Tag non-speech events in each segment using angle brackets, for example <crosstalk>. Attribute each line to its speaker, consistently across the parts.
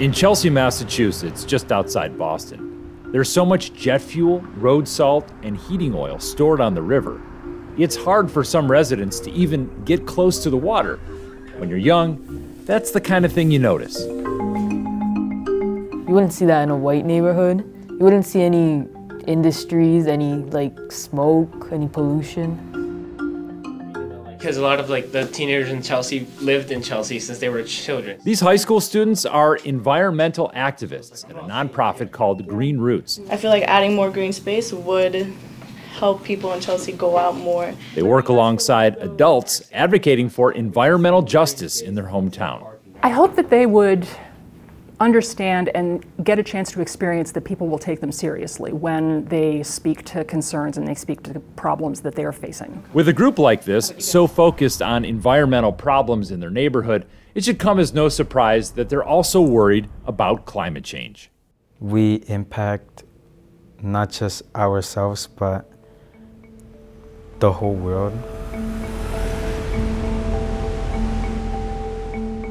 Speaker 1: In Chelsea, Massachusetts, just outside Boston, there's so much jet fuel, road salt, and heating oil stored on the river. It's hard for some residents to even get close to the water. When you're young, that's the kind of thing you notice.
Speaker 2: You wouldn't see that in a white neighborhood. You wouldn't see any industries, any like smoke, any pollution
Speaker 3: because a lot of like the teenagers in Chelsea lived in Chelsea since they were children.
Speaker 1: These high school students are environmental activists at a nonprofit called GreenRoots.
Speaker 4: I feel like adding more green space would help people in Chelsea go out more.
Speaker 1: They work alongside adults advocating for environmental justice in their hometown.
Speaker 5: I hope that they would understand and get a chance to experience that people will take them seriously when they speak to concerns and they speak to problems that they are facing.
Speaker 1: With a group like this, so focused on environmental problems in their neighborhood, it should come as no surprise that they're also worried about climate change.
Speaker 6: We impact not just ourselves, but the whole world.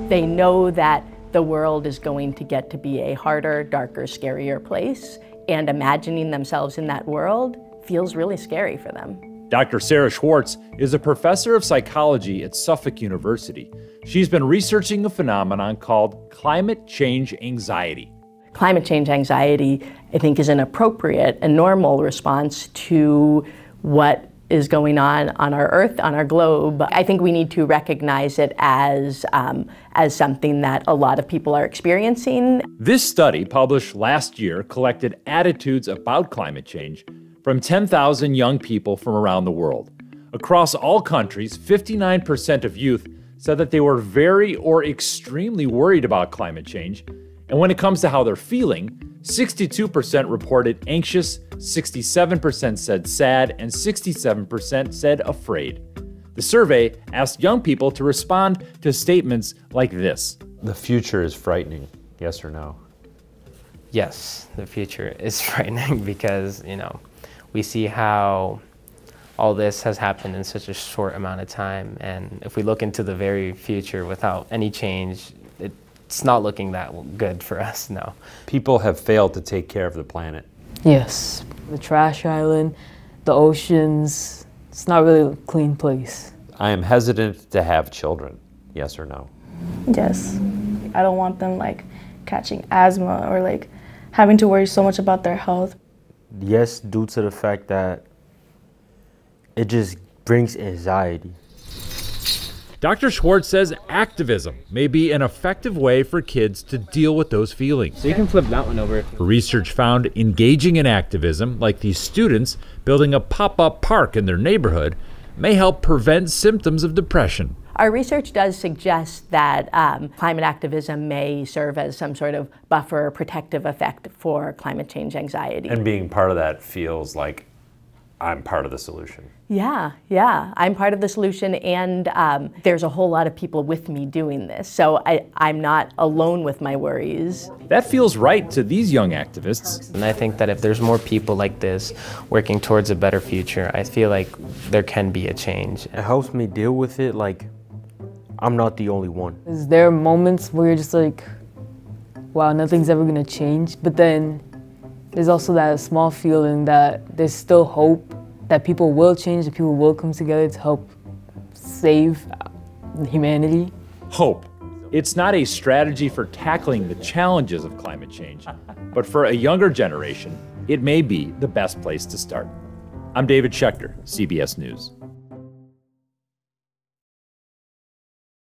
Speaker 7: They know that the world is going to get to be a harder, darker, scarier place, and imagining themselves in that world feels really scary for them.
Speaker 1: Dr. Sarah Schwartz is a professor of psychology at Suffolk University. She's been researching a phenomenon called climate change anxiety.
Speaker 7: Climate change anxiety, I think, is an appropriate and normal response to what is going on on our Earth, on our globe. I think we need to recognize it as, um, as something that a lot of people are experiencing.
Speaker 1: This study, published last year, collected attitudes about climate change from 10,000 young people from around the world. Across all countries, 59% of youth said that they were very or extremely worried about climate change. And when it comes to how they're feeling, 62% reported anxious, 67% said sad, and 67% said afraid. The survey asked young people to respond to statements like this
Speaker 8: The future is frightening, yes or no?
Speaker 3: Yes, the future is <laughs> frightening because, you know, we see how all this has happened in such a short amount of time. And if we look into the very future without any change, it's not looking that good for us, no.
Speaker 8: People have failed to take care of the planet.
Speaker 2: Yes, the trash island, the oceans, it's not really a clean place.
Speaker 8: I am hesitant to have children, yes or no?
Speaker 4: Yes. I don't want them like catching asthma or like having to worry so much about their health.
Speaker 9: Yes, due to the fact that it just brings anxiety.
Speaker 1: Dr. Schwartz says activism may be an effective way for kids to deal with those feelings.
Speaker 3: So you can flip that one over.
Speaker 1: Research found engaging in activism, like these students building a pop up park in their neighborhood, may help prevent symptoms of depression.
Speaker 7: Our research does suggest that um, climate activism may serve as some sort of buffer protective effect for climate change anxiety.
Speaker 8: And being part of that feels like I'm part of the solution.
Speaker 7: Yeah, yeah, I'm part of the solution, and um, there's a whole lot of people with me doing this, so I, I'm not alone with my worries.
Speaker 1: That feels right to these young activists.
Speaker 3: And I think that if there's more people like this working towards a better future, I feel like there can be a change.
Speaker 9: It helps me deal with it like I'm not the only one.
Speaker 2: Is there moments where you're just like, wow, nothing's ever gonna change, but then there's also that small feeling that there's still hope, that people will change, that people will come together to help save humanity.
Speaker 1: Hope. It's not a strategy for tackling the challenges of climate change, <laughs> but for a younger generation, it may be the best place to start. I'm David Schechter, CBS News.